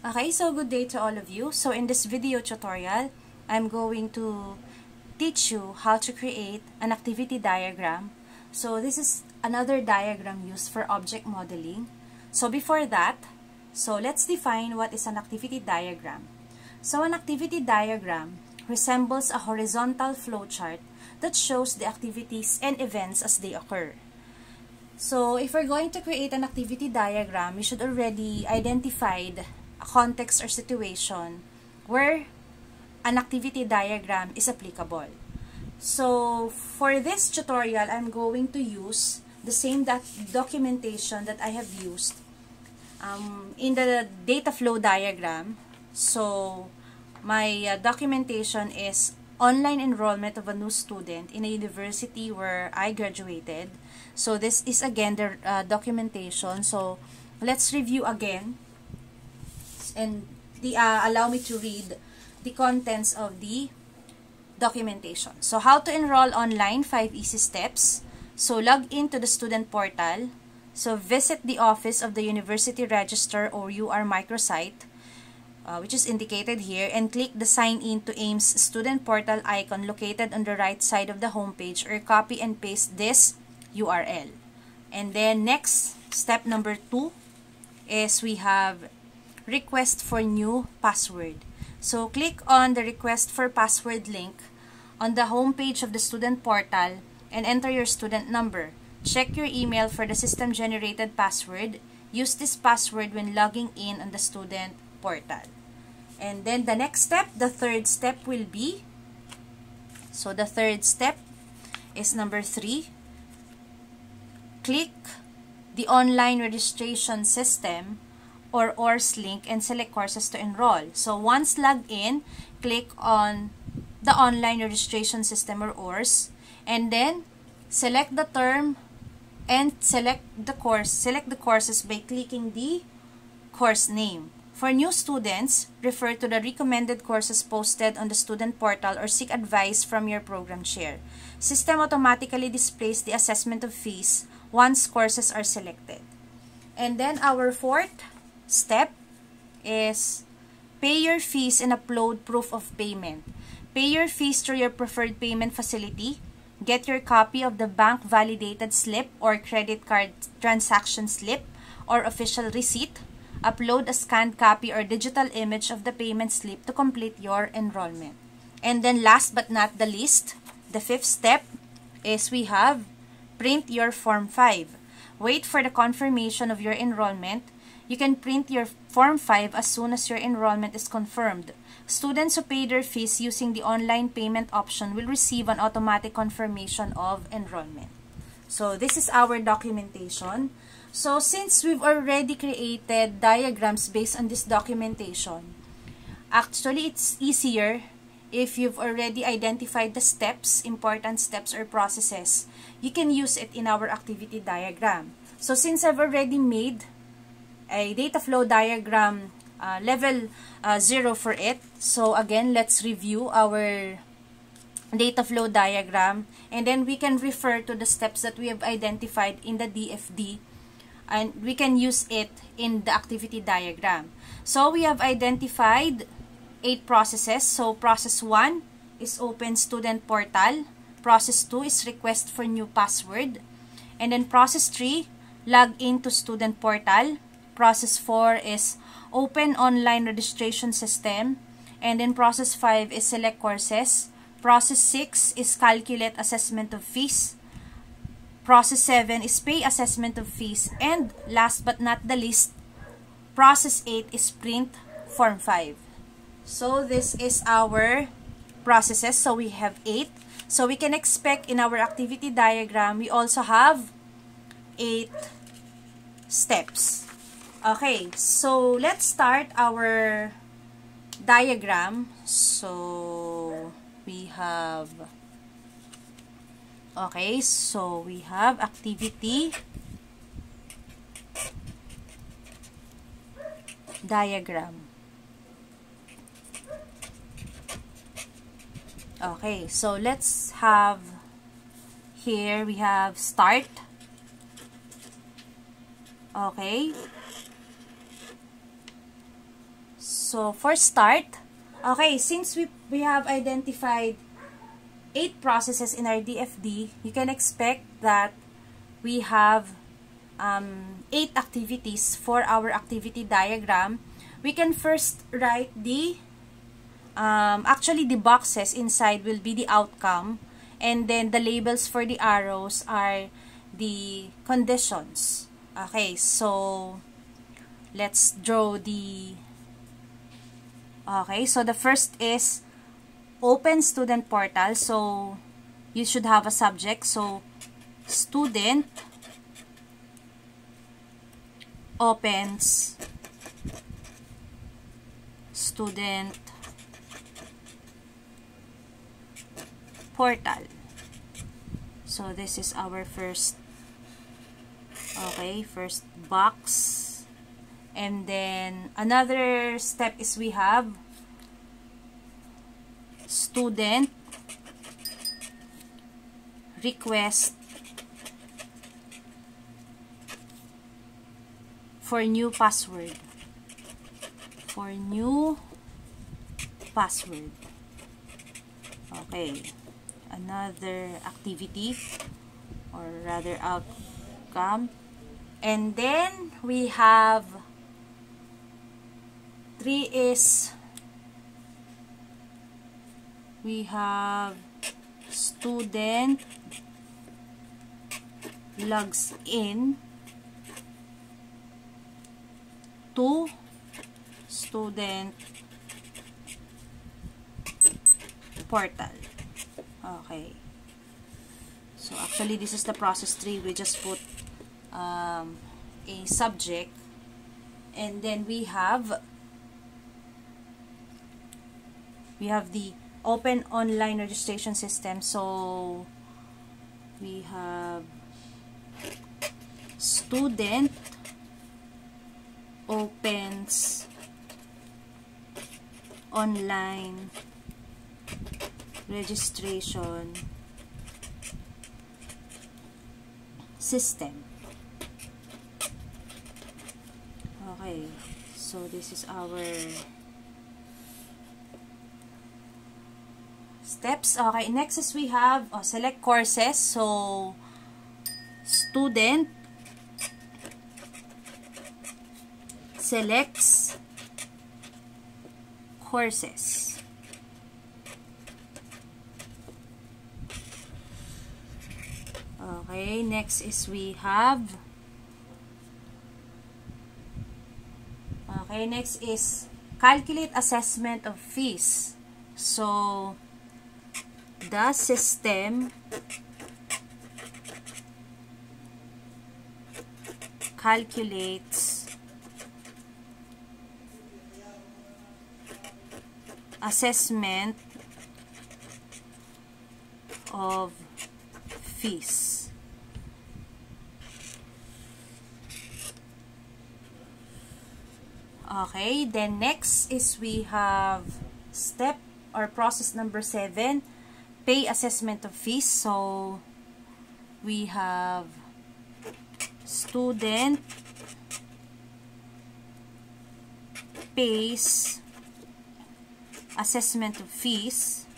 Okay, so good day to all of you. So in this video tutorial, I'm going to teach you how to create an activity diagram. So this is another diagram used for object modeling. So before that, so let's define what is an activity diagram. So an activity diagram resembles a horizontal flowchart that shows the activities and events as they occur. So if we're going to create an activity diagram, we should already identified a context or situation where an activity diagram is applicable. So, for this tutorial, I'm going to use the same that documentation that I have used um, in the data flow diagram. So, my uh, documentation is online enrollment of a new student in a university where I graduated. So, this is again the uh, documentation. So, let's review again and the, uh, allow me to read the contents of the documentation. So, how to enroll online, 5 easy steps. So, log into the student portal. So, visit the office of the University Register or UR microsite, uh, which is indicated here, and click the Sign In to AIMS student portal icon located on the right side of the homepage or copy and paste this URL. And then, next, step number 2 is we have request for new password. So, click on the request for password link on the home page of the student portal and enter your student number. Check your email for the system-generated password. Use this password when logging in on the student portal. And then the next step, the third step will be, so the third step is number three. Click the online registration system or ORS link and select courses to enroll. So once logged in, click on the online registration system or ORS and then select the term and select the course. Select the courses by clicking the course name. For new students, refer to the recommended courses posted on the student portal or seek advice from your program chair. System automatically displays the assessment of fees once courses are selected. And then our fourth step is pay your fees and upload proof of payment. Pay your fees through your preferred payment facility. Get your copy of the bank validated slip or credit card transaction slip or official receipt. Upload a scanned copy or digital image of the payment slip to complete your enrollment. And then last but not the least, the fifth step is we have print your Form 5. Wait for the confirmation of your enrollment you can print your Form 5 as soon as your enrollment is confirmed. Students who pay their fees using the online payment option will receive an automatic confirmation of enrollment. So, this is our documentation. So, since we've already created diagrams based on this documentation, actually, it's easier if you've already identified the steps, important steps or processes. You can use it in our activity diagram. So, since I've already made a data flow diagram uh, level uh, 0 for it. So again, let's review our data flow diagram and then we can refer to the steps that we have identified in the DFD and we can use it in the activity diagram. So we have identified eight processes. So process 1 is open student portal. Process 2 is request for new password. And then process 3, log into student portal. Process 4 is open online registration system. And then process 5 is select courses. Process 6 is calculate assessment of fees. Process 7 is pay assessment of fees. And last but not the least, process 8 is print form 5. So this is our processes. So we have 8. So we can expect in our activity diagram, we also have 8 steps. Okay, so let's start our diagram. So we have Okay, so we have activity diagram. Okay, so let's have here we have start. Okay. So, for start, okay, since we, we have identified eight processes in our DFD, you can expect that we have um, eight activities for our activity diagram. We can first write the, um, actually the boxes inside will be the outcome and then the labels for the arrows are the conditions. Okay, so let's draw the okay so the first is open student portal. So you should have a subject. So student opens student portal. So this is our first okay first box and then another step is we have student request for new password. For new password. Okay. Another activity or rather outcome. And then we have three is we have student logs in to student portal. Okay. So, actually, this is the process tree. We just put um, a subject and then we have we have the open online registration system. So we have student opens online registration system. Okay so this is our steps. Okay, next is we have oh, select courses. So, student selects courses. Okay, next is we have Okay, next is calculate assessment of fees. So, the system calculates assessment of fees. Okay, then next is we have step or process number 7 pay assessment of fees. So, we have student pays assessment of fees.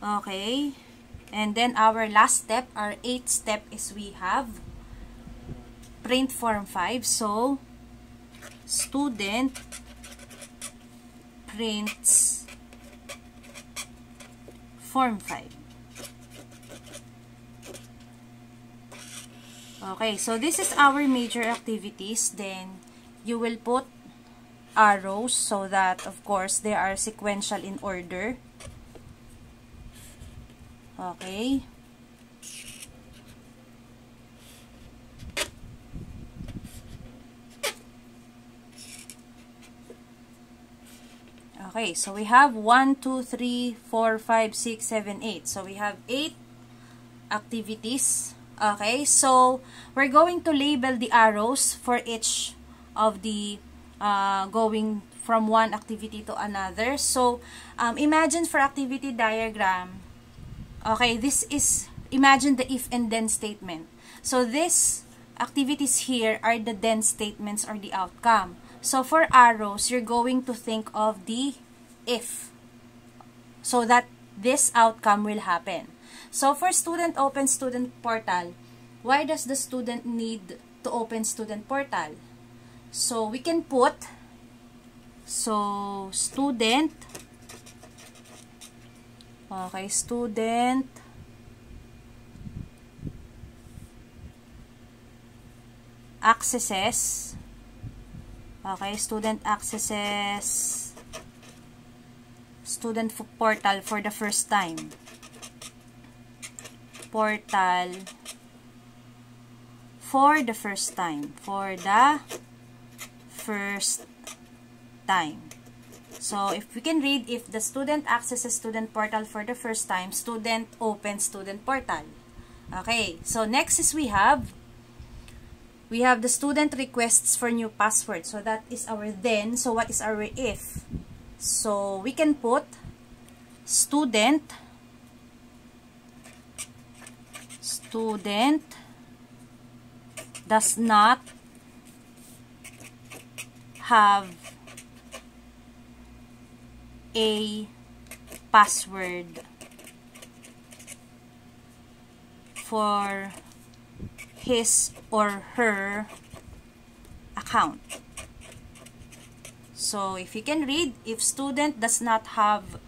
Okay. And then our last step, our eighth step is we have print form 5. So, student prints form 5. Okay, so this is our major activities. Then, you will put arrows so that, of course, they are sequential in order. Okay. Okay, so we have 1, 2, 3, 4, 5, 6, 7, 8. So we have 8 activities. Okay, so we're going to label the arrows for each of the uh, going from one activity to another. So, um, imagine for activity diagram, okay, this is imagine the if and then statement. So these activities here are the then statements or the outcome. So for arrows, you're going to think of the if so that this outcome will happen. So for student open student portal, why does the student need to open student portal? So we can put so student okay student accesses okay student accesses student portal for the first time. Portal for the first time. For the first time. So, if we can read, if the student accesses student portal for the first time, student opens student portal. Okay, so next is we have, we have the student requests for new password. So, that is our then. So, what is our if? So, we can put student student does not have a password for his or her account. So, if you can read, if student does not have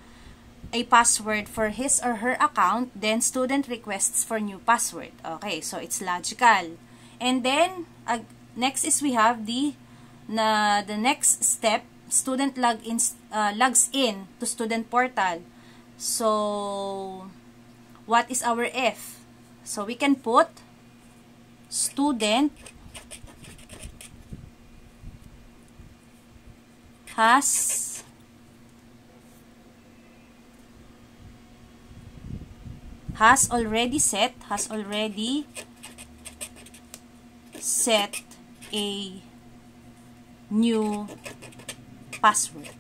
a password for his or her account, then student requests for new password. Okay, so it's logical. And then, uh, next is we have the, na, the next step, student log in, uh, logs in to student portal. So, what is our if? So, we can put student has has already set has already set a new password.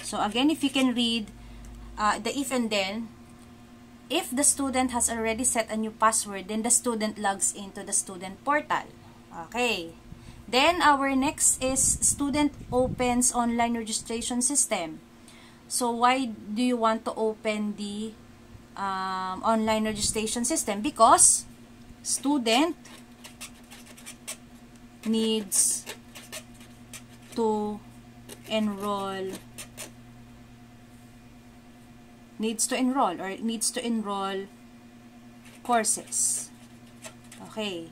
So again, if you can read uh, the if and then, if the student has already set a new password, then the student logs into the student portal. Okay. Then, our next is student opens online registration system. So, why do you want to open the um, online registration system? Because student needs to enroll needs to enroll or needs to enroll courses. Okay.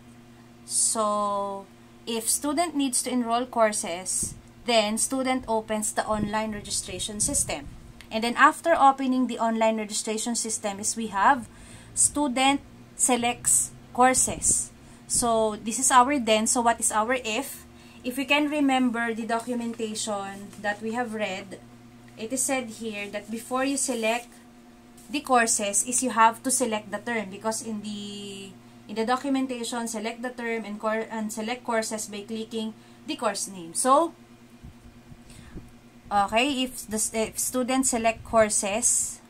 So, if student needs to enroll courses, then student opens the online registration system. And then after opening the online registration system is we have student selects courses. So this is our then. So what is our if? If we can remember the documentation that we have read, it is said here that before you select the courses is you have to select the term because in the In the documentation, select the term and, and select courses by clicking the course name. So, okay, if the if students select courses,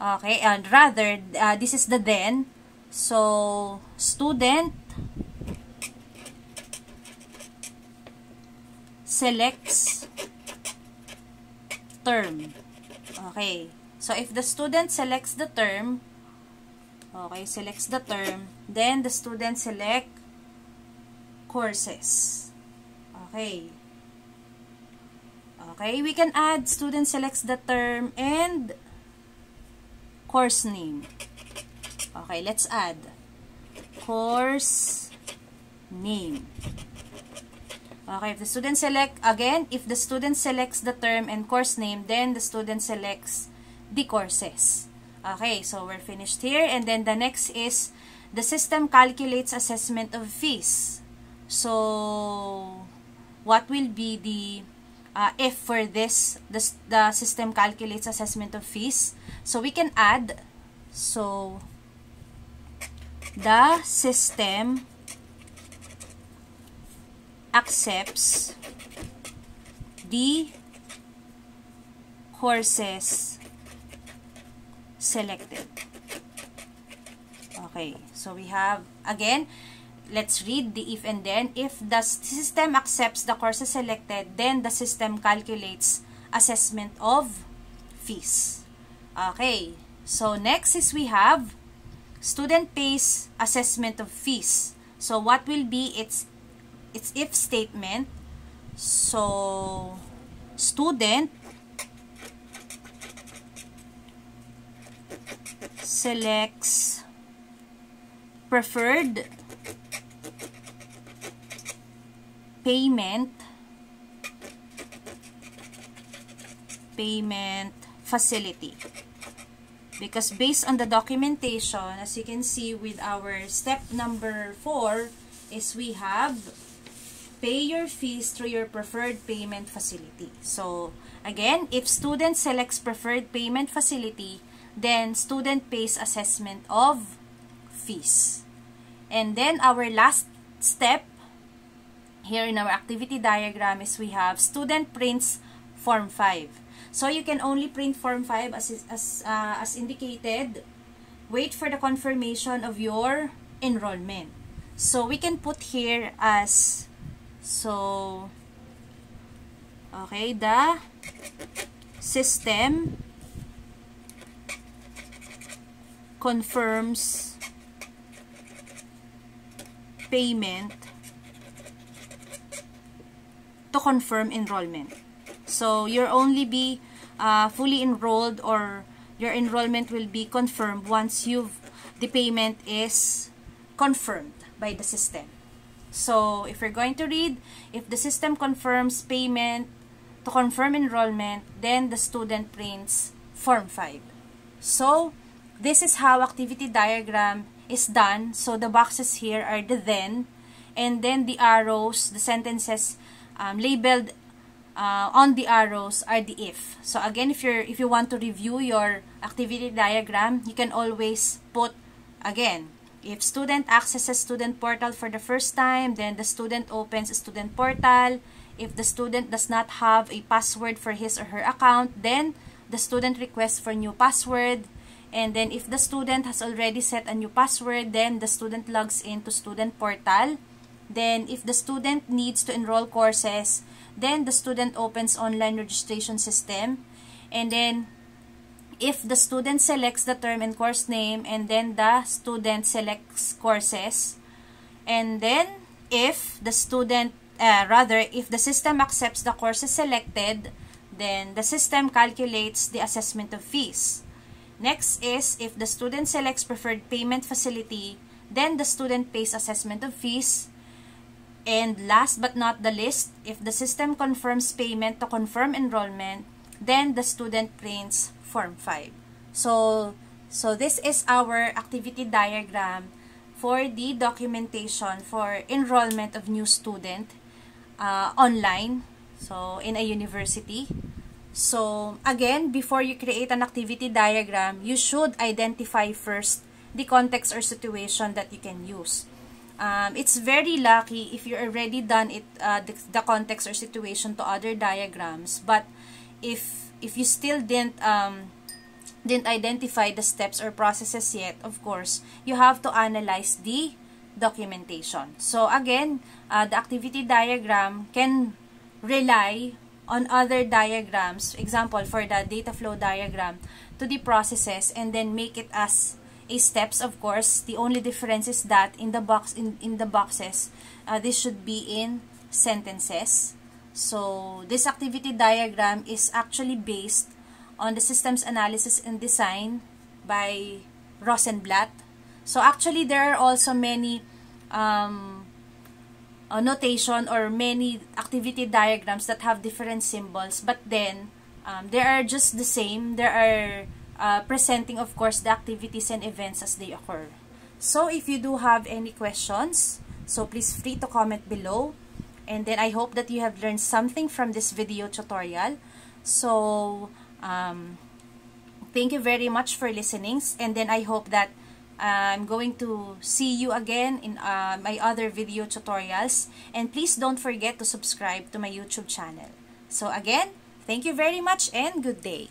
okay, and rather, uh, this is the then. So, student selects term. Okay. So, if the student selects the term, Okay, selects the term. Then, the student select courses. Okay. Okay, we can add student selects the term and course name. Okay, let's add course name. Okay, if the student select, again, if the student selects the term and course name, then the student selects the courses. Okay, so we're finished here. And then the next is the system calculates assessment of fees. So, what will be the uh, if for this, the, the system calculates assessment of fees? So, we can add, so, the system accepts the courses selected. Okay, so we have, again, let's read the if and then. If the system accepts the courses selected, then the system calculates assessment of fees. Okay, so next is we have student pays assessment of fees. So what will be its its if statement? So student selects preferred payment payment facility. Because based on the documentation as you can see with our step number 4 is we have pay your fees through your preferred payment facility. So again if student selects preferred payment facility then student pays assessment of fees and then our last step here in our activity diagram is we have student prints form 5. So you can only print form 5 as, as, uh, as indicated. Wait for the confirmation of your enrollment. So we can put here as, so, okay, the system confirms payment to confirm enrollment. So, you'll only be uh, fully enrolled or your enrollment will be confirmed once you've the payment is confirmed by the system. So, if you're going to read, if the system confirms payment to confirm enrollment, then the student prints Form 5. So, this is how activity diagram is done. So, the boxes here are the then, and then the arrows, the sentences um, labeled uh, on the arrows are the if. So again, if you're if you want to review your activity diagram, you can always put again if student accesses student portal for the first time, then the student opens student portal. If the student does not have a password for his or her account, then the student requests for new password. And then if the student has already set a new password, then the student logs into student portal. Then, if the student needs to enroll courses, then the student opens online registration system. And then, if the student selects the term and course name, and then the student selects courses, and then, if the student, uh, rather, if the system accepts the courses selected, then the system calculates the assessment of fees. Next is, if the student selects preferred payment facility, then the student pays assessment of fees. And last but not the least, if the system confirms payment to confirm enrollment, then the student prints Form 5. So, so this is our activity diagram for the documentation for enrollment of new student uh, online, so in a university. So, again, before you create an activity diagram, you should identify first the context or situation that you can use. Um, it's very lucky if you already done it uh, the, the context or situation to other diagrams but if if you still didn't um, didn't identify the steps or processes yet of course you have to analyze the documentation. So again uh, the activity diagram can rely on other diagrams. Example for the data flow diagram to the processes and then make it as a steps of course. The only difference is that in the box in, in the boxes uh, this should be in sentences. So this activity diagram is actually based on the systems analysis and design by Rosenblatt. So actually there are also many um, uh, notation or many activity diagrams that have different symbols but then um, they are just the same there are uh, presenting of course the activities and events as they occur. So if you do have any questions, so please free to comment below. And then I hope that you have learned something from this video tutorial. So um, thank you very much for listening. And then I hope that I'm going to see you again in uh, my other video tutorials. And please don't forget to subscribe to my YouTube channel. So again, thank you very much and good day.